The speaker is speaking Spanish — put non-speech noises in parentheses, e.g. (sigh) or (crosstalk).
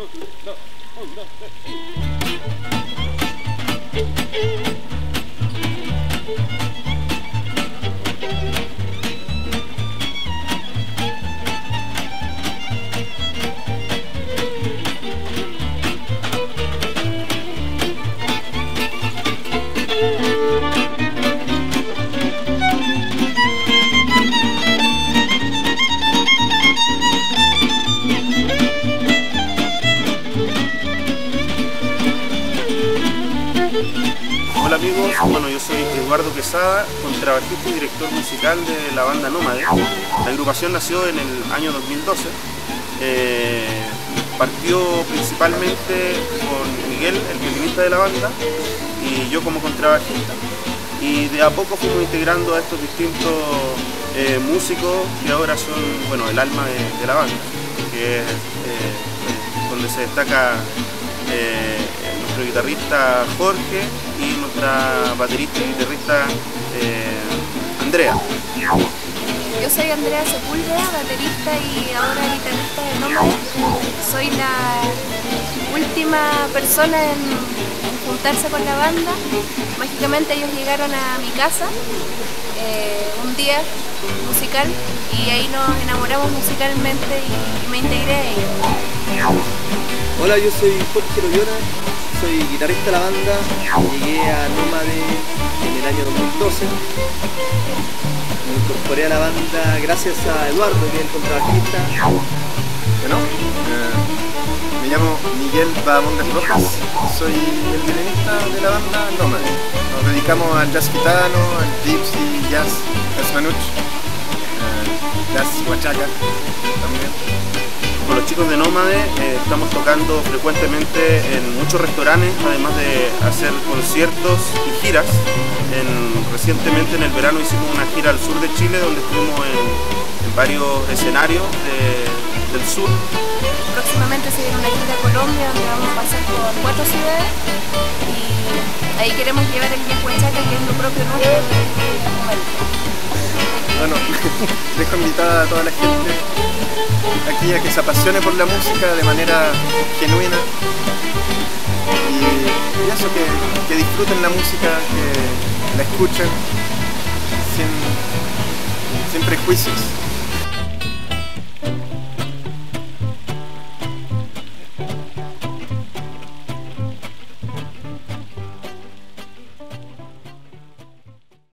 Oh, no, oh, no. Hola amigos, bueno yo soy Eduardo Quesada, contrabajista y director musical de la banda Nómade. La agrupación nació en el año 2012. Eh, partió principalmente con Miguel, el violinista de la banda, y yo como contrabajista. Y de a poco fuimos integrando a estos distintos eh, músicos que ahora son bueno, el alma de, la banda, que es eh, donde se destaca nuestro guitarrista Jorge y nuestra baterista y guitarrista eh, Andrea. Yo soy Andrea Sepúlveda, baterista y ahora guitarrista de Nómade. Soy la última persona en, juntarse con la banda. Mágicamente ellos llegaron a mi casa eh, un día musical y ahí nos enamoramos musicalmente y me integré a ellos. Hola, yo soy Jorge Loyola, soy guitarrista de la banda, llegué a Nómade en el año 2012. Me incorporé a la banda gracias a Eduardo, que es el contrabajista. Bueno, eh, me llamo Miguel Bahamondes Rojas, soy el violinista de la banda Nómade. Nos dedicamos al jazz gitano, al gypsy, jazz, jazz manuch, eh, jazz huachaca de Nómade eh, estamos tocando frecuentemente en muchos restaurantes, además de hacer conciertos y giras. recientemente en el verano hicimos una gira al sur de Chile donde estuvimos en, varios escenarios del sur. Próximamente se viene una gira a Colombia donde vamos a pasar por cuatro ciudades y ahí queremos llevar el viejo que es lo propio nuestro. Bueno, (laughs) dejo invitada a toda la gente aquí a que se apasione por la música de manera genuina y, eso, que, disfruten la música, que la escuchen sin, sin prejuicios.